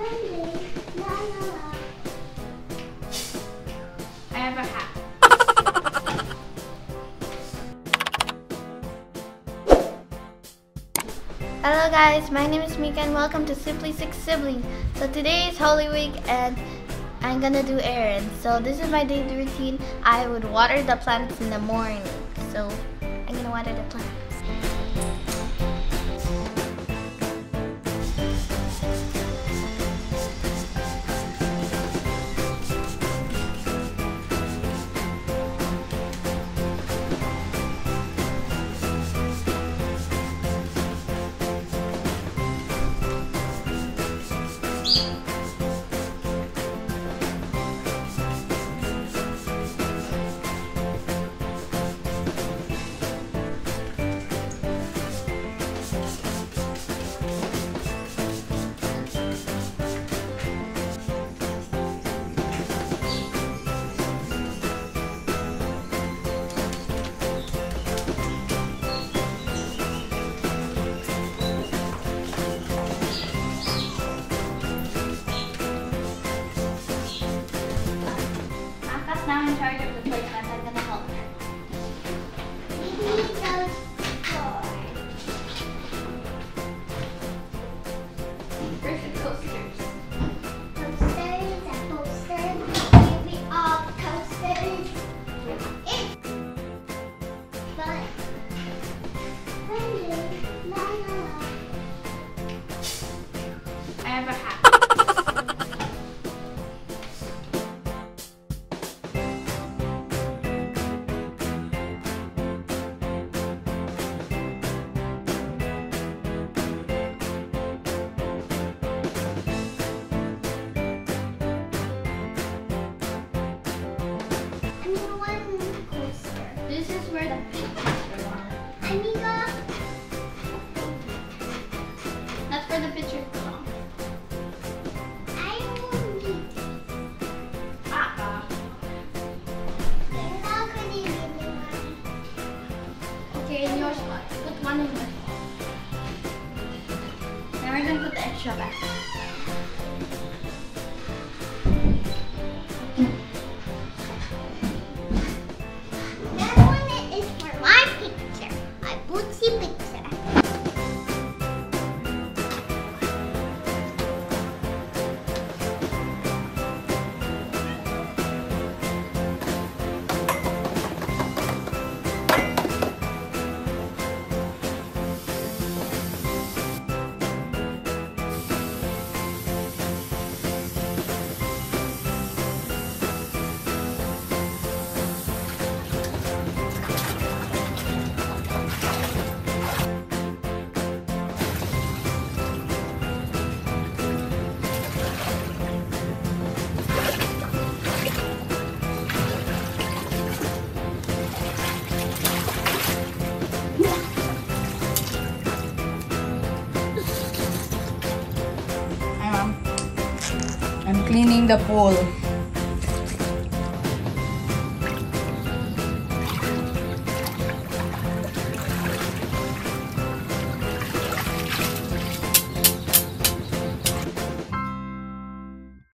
Hello guys, my name is Mika and welcome to Simply Six Siblings. So today is Holy Week and I'm gonna do errands. So this is my daily routine. I would water the plants in the morning. So I'm gonna water the plants. Now in charge of the where the belong. That's where the pictures belong. Aka. Okay, in your spot. Put one in there. Now we're gonna put the extra back. Cleaning the pool.